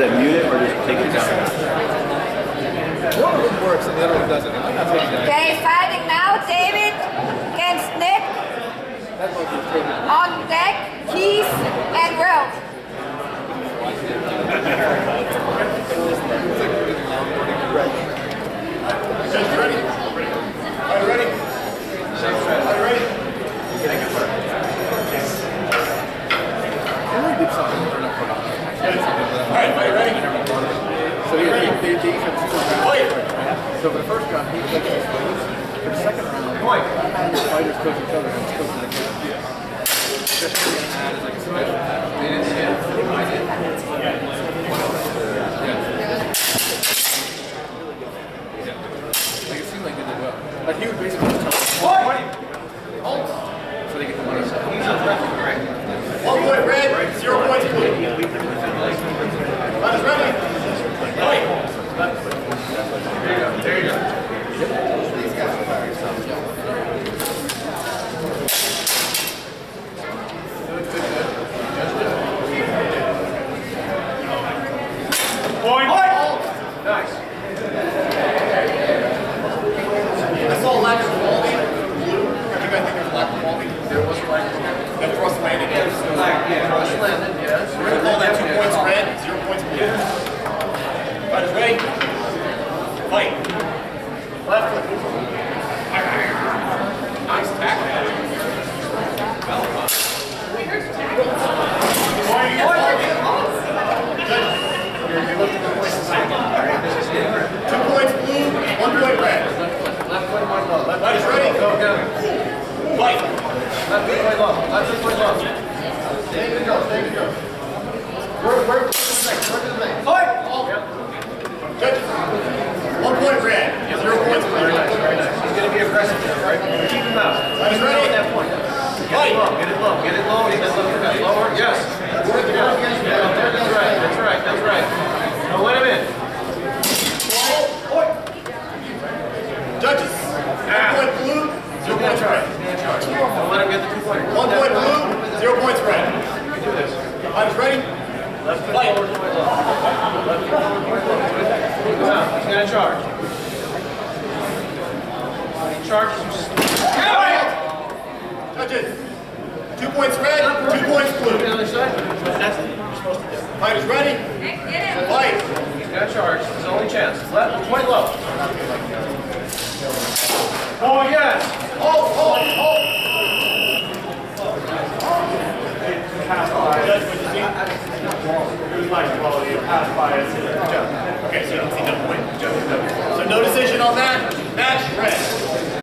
it mute it or just take it down? One of them works and the other one doesn't. I'm not taking. Okay, fighting now, David against Nick. That might be taken. On deck, Keith and Ralph. So he, he, they, they each have two rounds. So for the first round, he takes the swings. For the second round, the fighters coach each other and it's supposed to like Just for the ad is like a special. They didn't see it. I did. Yeah. Like it seemed like they did well. Like he would basically just tell them, So they get the money. He's a referee, right? One point red, zero points blue. Red is ready. Nice. I saw a lack of quality. Blue. I think I think there's a lack of quality. There was a lack of quality. That thrust landed. Yeah, Rush landed, yes. We're gonna call that two points red, zero points blue. Red is ready. Fight. Left foot. Nice tackle. Two points blue, one point red. Left foot, one low. Left Red is ready. Go, go. One to to to to point very nice. He's gonna be aggressive right? Keep him out. Keep ready. at that point. Get it low, get it low, get it lower, yes. Judges. One point blue, zero Stand points charge, red. stand charge. Don't let him get the two point. One point blue, zero points red. You can do this. Red is ready. Left foot Fight. forward, point low. Left foot forward, point low. Keep him out, he's gonna charge. He charges, you just. Two points red, two points Look at blue. the other side. That's what you're supposed to do. Fight is ready. Fight. He's got charge. It's his only chance. Left, point low. Oh, yes. Hold, hold, hold. Okay, so you can see no point. So no decision on that. Match red.